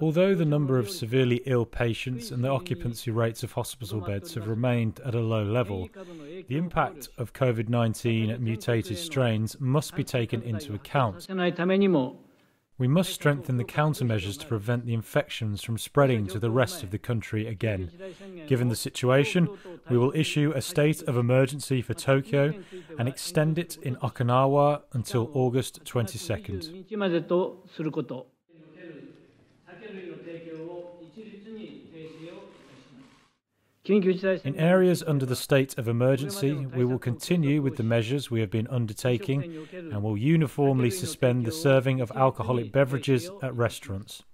Although the number of severely ill patients and the occupancy rates of hospital beds have remained at a low level, the impact of COVID 19 mutated strains must be taken into account. We must strengthen the countermeasures to prevent the infections from spreading to the rest of the country again. Given the situation, we will issue a state of emergency for Tokyo and extend it in Okinawa until August 22nd. In areas under the state of emergency, we will continue with the measures we have been undertaking and will uniformly suspend the serving of alcoholic beverages at restaurants.